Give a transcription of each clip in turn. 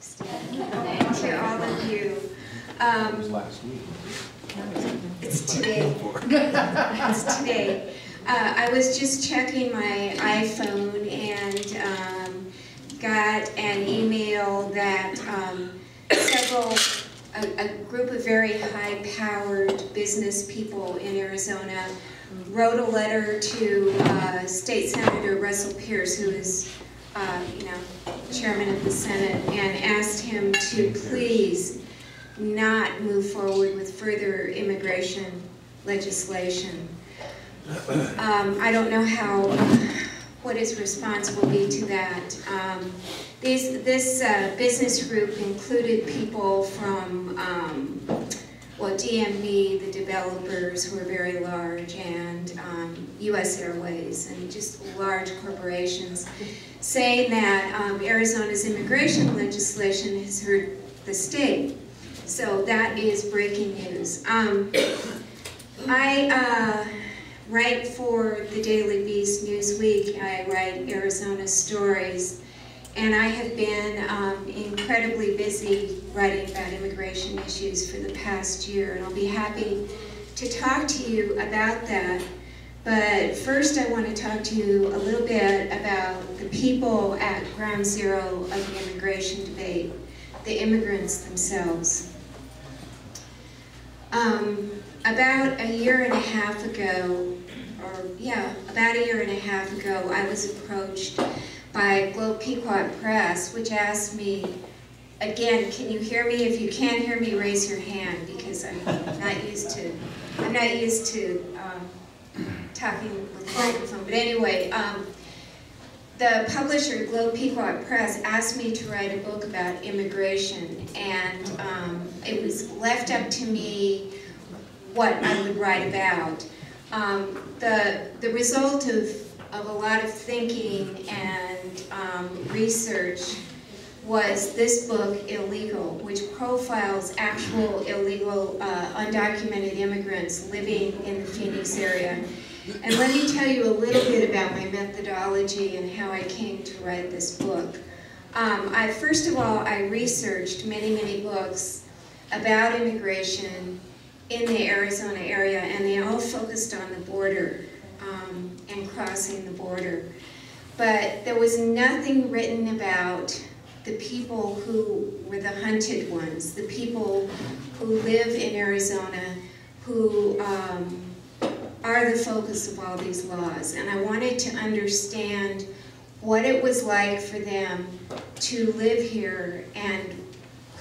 To all of you. Um, last week. It's today. It's today. Uh, I was just checking my iPhone and um, got an email that um, several, a, a group of very high-powered business people in Arizona wrote a letter to uh, State Senator Russell Pearce, who is, uh, you know, chairman of the Senate, and asked him to please not move forward with further immigration legislation. Um, I don't know how, what his response will be to that. Um, these, this uh, business group included people from, um, DMB, the developers who are very large, and um, US Airways, and just large corporations, saying that um, Arizona's immigration legislation has hurt the state. So that is breaking news. Um, I uh, write for the Daily Beast Newsweek. I write Arizona stories. And I have been um, incredibly busy writing about immigration issues for the past year. And I'll be happy to talk to you about that. But first I want to talk to you a little bit about the people at ground zero of the immigration debate, the immigrants themselves. Um, about a year and a half ago, or yeah, about a year and a half ago, I was approached by Globe Pequot Press, which asked me, again, can you hear me? If you can't hear me, raise your hand, because I'm not used to, I'm not used to um, talking with a microphone. But anyway, um, the publisher, Globe Pequot Press, asked me to write a book about immigration, and um, it was left up to me what I would write about. Um, the, the result of, of a lot of thinking and um, research was this book, Illegal, which profiles actual illegal, uh, undocumented immigrants living in the Phoenix area and let me tell you a little bit about my methodology and how I came to write this book. Um, I, first of all, I researched many, many books about immigration in the Arizona area, and they all focused on the border um, and crossing the border. But there was nothing written about the people who were the hunted ones, the people who live in Arizona, who um, are the focus of all these laws. And I wanted to understand what it was like for them to live here and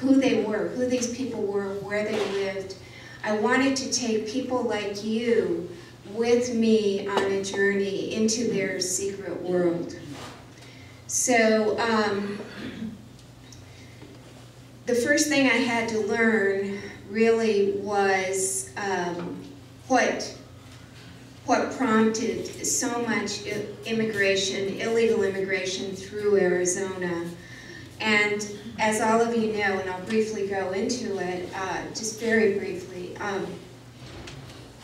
who they were, who these people were, where they lived. I wanted to take people like you with me on a journey into their secret world. So um, the first thing I had to learn really was um, what what prompted so much immigration, illegal immigration through Arizona. And as all of you know, and I'll briefly go into it, uh, just very briefly, um,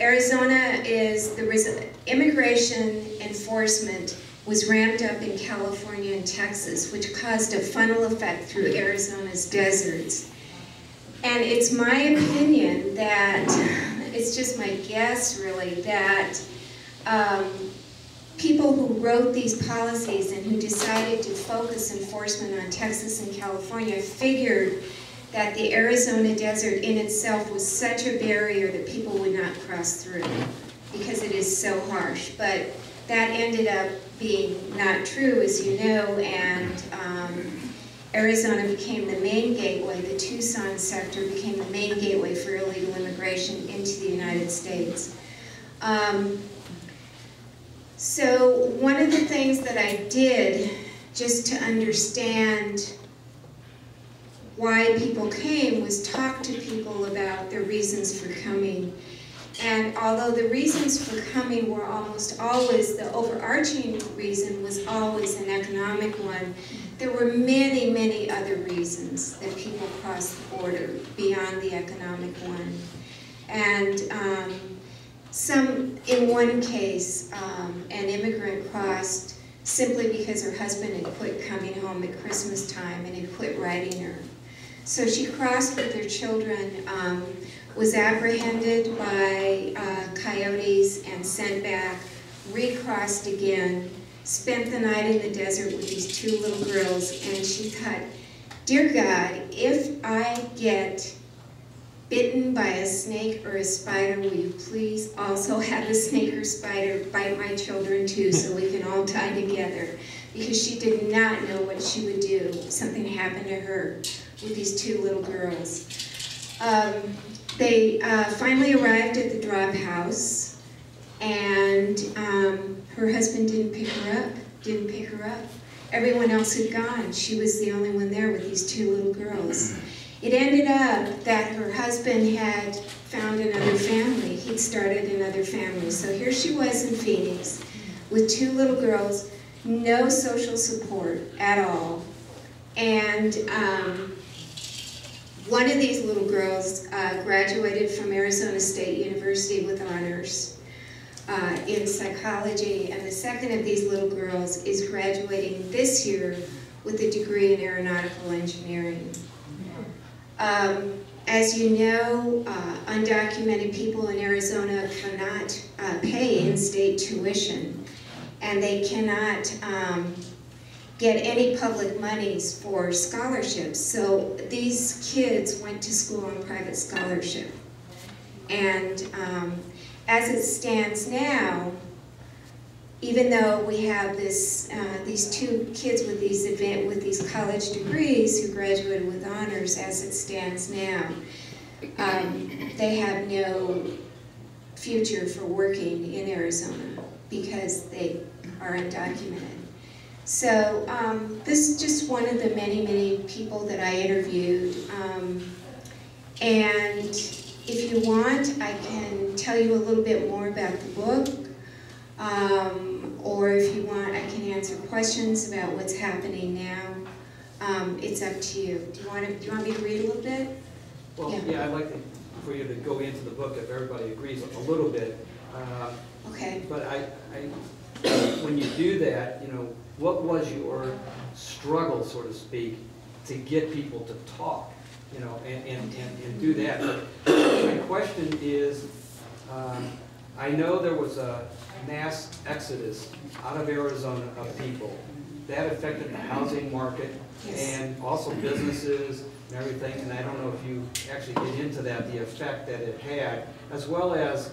Arizona is the immigration enforcement was ramped up in California and Texas, which caused a funnel effect through Arizona's deserts. And it's my opinion that, it's just my guess really, that um, people who wrote these policies and who decided to focus enforcement on Texas and California figured that the Arizona desert in itself was such a barrier that people would not cross through because it is so harsh. But that ended up being not true, as you know, and um, Arizona became the main gateway, the Tucson sector became the main gateway for illegal immigration into the United States. Um, so one of the things that I did just to understand why people came was talk to people about their reasons for coming. And although the reasons for coming were almost always, the overarching reason was always an economic one, there were many, many other reasons that people crossed the border beyond the economic one. And um, some, in one case, um, an immigrant crossed simply because her husband had quit coming home at Christmas time and had quit writing her. So she crossed with her children, um, was apprehended by uh, coyotes and sent back, recrossed again, spent the night in the desert with these two little girls, and she thought, Dear God, if I get bitten by a snake or a spider, will you please also have a snake or spider bite my children too so we can all die together? Because she did not know what she would do something happened to her with these two little girls. Um, they uh, finally arrived at the drop house and um, her husband didn't pick her up, didn't pick her up. Everyone else had gone. She was the only one there with these two little girls. It ended up that her husband had found another family. He'd started another family. So here she was in Phoenix with two little girls, no social support at all. And um, one of these little girls uh, graduated from Arizona State University with honors uh, in psychology, and the second of these little girls is graduating this year with a degree in aeronautical engineering. Um, as you know, uh, undocumented people in Arizona cannot uh, pay in-state tuition, and they cannot um, get any public monies for scholarships. So these kids went to school on private scholarship. And um, as it stands now, even though we have this, uh, these two kids with these event, with these college degrees who graduated with honors as it stands now, um, they have no future for working in Arizona because they are undocumented. So um, this is just one of the many, many people that I interviewed. Um, and if you want, I can tell you a little bit more about the book. Um, or if you want, I can answer questions about what's happening now. Um, it's up to you. Do you want to? Do you want me to read a little bit? Well, Yeah. yeah, I'd like to- for you to go into the book if everybody agrees a little bit. Uh, Okay. But I, I, when you do that, you know, what was your struggle, so to speak, to get people to talk, you know, and, and, and and do that? But My question is, um, I know there was a mass exodus out of Arizona of people. That affected the housing market and also businesses and everything, and I don't know if you actually get into that, the effect that it had, as well as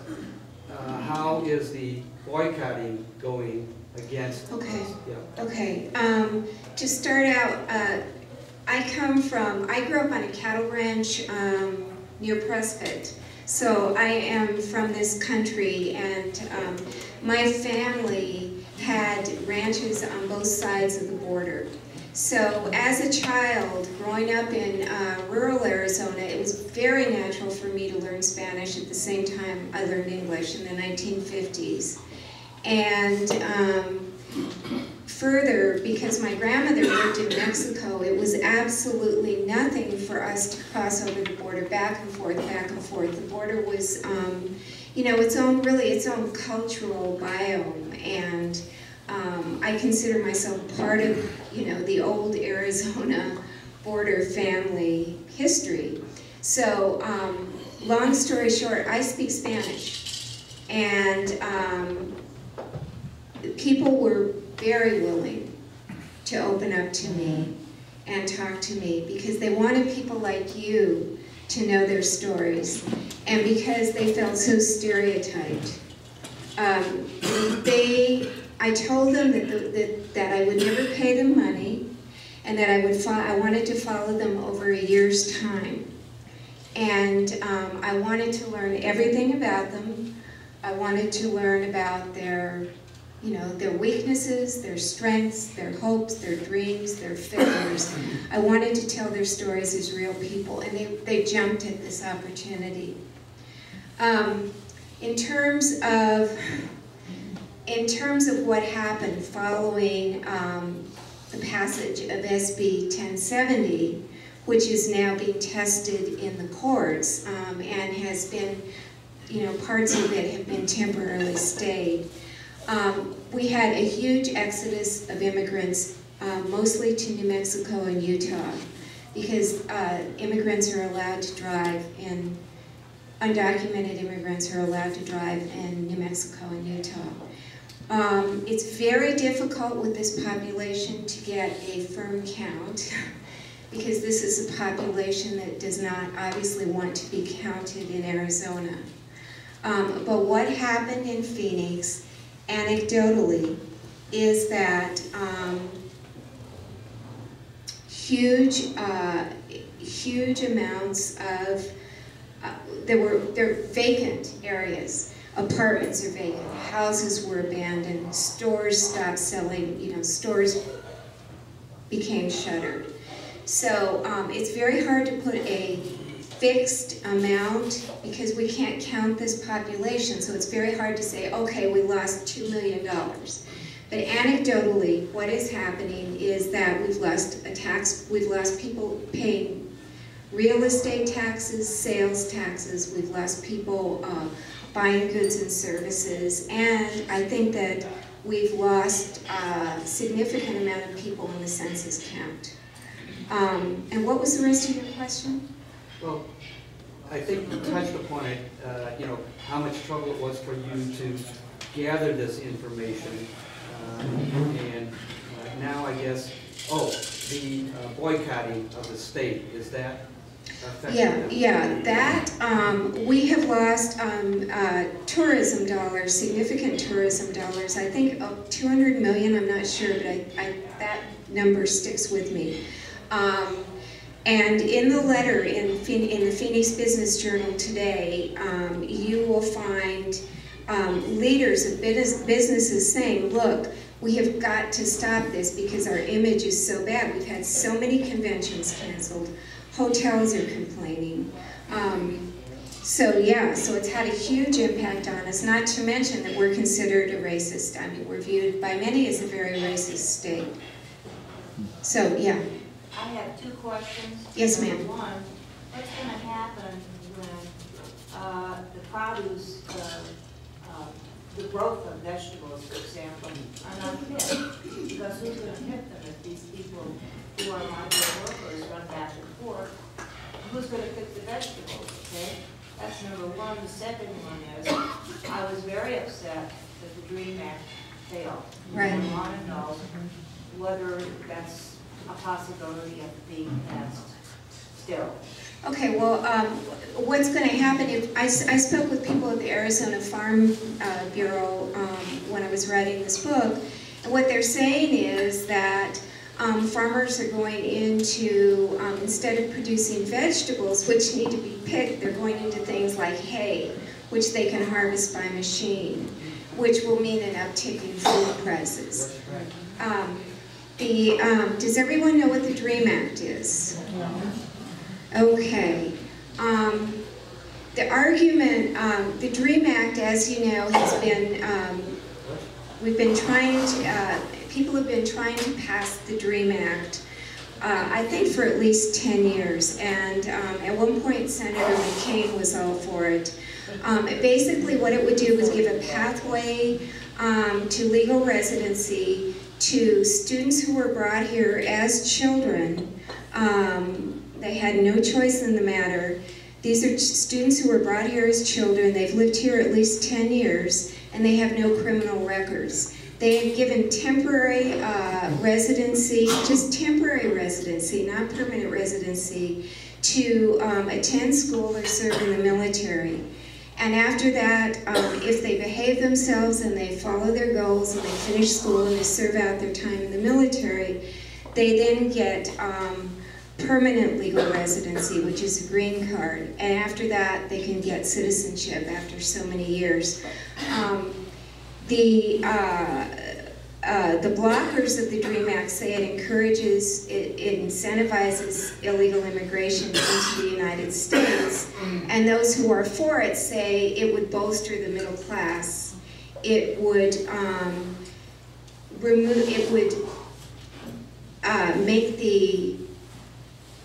uh, how is the boycotting going against? Okay. Yeah. Okay, um, to start out, uh, I come from, I grew up on a cattle ranch, um, near Prescott. So I am from this country and, um, my family had ranches on both sides of the border. So as a child, growing up in uh, rural Arizona, it was very natural for me to learn Spanish at the same time I learned English in the 1950s. And um, further, because my grandmother lived in Mexico, it was absolutely nothing for us to cross over the border back and forth, back and forth. The border was, um, you know, its own, really its own cultural biome. And um, I consider myself part of, you know, the old Arizona border family history. So, um, long story short, I speak Spanish. And um, people were very willing to open up to me and talk to me because they wanted people like you to know their stories and because they felt so stereotyped. Um, they, I told them that, the, that, that I would never pay them money and that I would I wanted to follow them over a year's time. And um, I wanted to learn everything about them. I wanted to learn about their, you know, their weaknesses, their strengths, their hopes, their dreams, their failures. I wanted to tell their stories as real people, and they, they jumped at this opportunity. Um, in terms of, in terms of what happened following um, the passage of SB 1070, which is now being tested in the courts um, and has been, you know, parts of it have been temporarily stayed. Um, we had a huge exodus of immigrants, um, mostly to New Mexico and Utah, because uh, immigrants are allowed to drive and undocumented immigrants are allowed to drive in New Mexico and Utah. Um, it's very difficult with this population to get a firm count because this is a population that does not obviously want to be counted in Arizona. Um, but what happened in Phoenix, anecdotally, is that um, huge, uh, huge amounts of, uh, there were there vacant areas. Apartments are vacant, houses were abandoned, stores stopped selling, you know, stores became shuttered. So um, it's very hard to put a fixed amount because we can't count this population. So it's very hard to say, okay, we lost $2 million. But anecdotally, what is happening is that we've lost a tax, we've lost people paying real estate taxes, sales taxes, we've lost people uh, buying goods and services, and I think that we've lost a significant amount of people in the census count. Um, and what was the rest of your question? Well, I think you touched upon it, uh, you know, how much trouble it was for you to gather this information. uh, And uh, now I guess, oh, the uh, boycotting of the state, is that Yeah, yeah, that, um, we have lost, um, uh, tourism dollars, significant tourism dollars. I think two hundred million, I'm not sure, but I, I, that number sticks with me. Um, and in the letter in, in the Phoenix Business Journal today, um, you will find um, leaders of business, businesses saying, look, we have got to stop this because our image is so bad. We've had so many conventions canceled. Hotels are complaining. Um, so yeah, so it's had a huge impact on us, not to mention that we're considered a racist. I mean, we're viewed by many as a very racist state. So yeah, I have two questions. Yes, ma'am. One, what's gonna happen when, uh, the produce, uh, uh, the growth of vegetables, for example, are not hit? Because who's gonna hit them if these people who are migrant workers run back and forth? Who's gonna pick the vegetables, okay? That's number one. The second one is, I was very upset that the DREAM Act failed. Right. I wanna know whether that's a possibility of being passed still. Okay, well, um, what's going to happen if, I spoke with people at the Arizona Farm uh, Bureau um, when I was writing this book, and what they're saying is that um, farmers are going into, um, instead of producing vegetables, which need to be picked, they're going into things like hay, which they can harvest by machine, which will mean an uptick in food prices. The, um, does everyone know what the DREAM Act is? Okay. Um, the argument, um, the DREAM Act, as you know, has been, um, we've been trying to, uh, people have been trying to pass the DREAM Act, uh, I think for at least 10 years. And um, at one point, Senator McCain was all for it. Um, basically, what it would do was give a pathway um, to legal residency to students who were brought here as children. Um, they had no choice in the matter. These are students who were brought here as children. They've lived here at least 10 years, and they have no criminal records. They have given temporary uh, residency, just temporary residency, not permanent residency, to um, attend school or serve in the military. And after that, um, if they behave themselves and they follow their goals and they finish school and they serve out their time in the military, they then get um, permanent legal residency, which is a green card. And after that, they can get citizenship after so many years. Um, the uh, uh, the blockers of the DREAM Act say it encourages, it, it incentivizes illegal immigration into the United States, and those who are for it say it would bolster the middle class. It would um, remove, it would uh, make the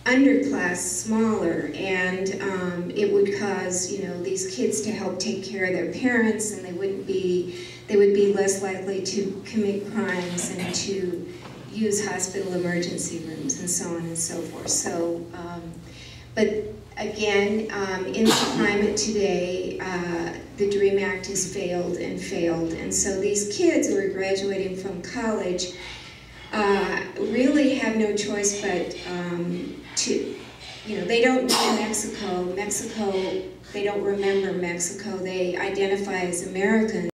underclass smaller, and um, it would cause, you know, these kids to help take care of their parents, and they wouldn't be, they would be less likely to commit crimes and to use hospital emergency rooms and so on and so forth. So, um, but again, um, in the climate today, uh, the DREAM Act has failed and failed, and so these kids who are graduating from college uh, really have no choice but um, to, you know, they don't know Mexico. Mexico, they don't remember Mexico. They identify as American.